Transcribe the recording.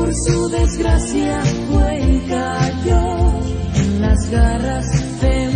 por su desgracia, fue y cayó. En las garras de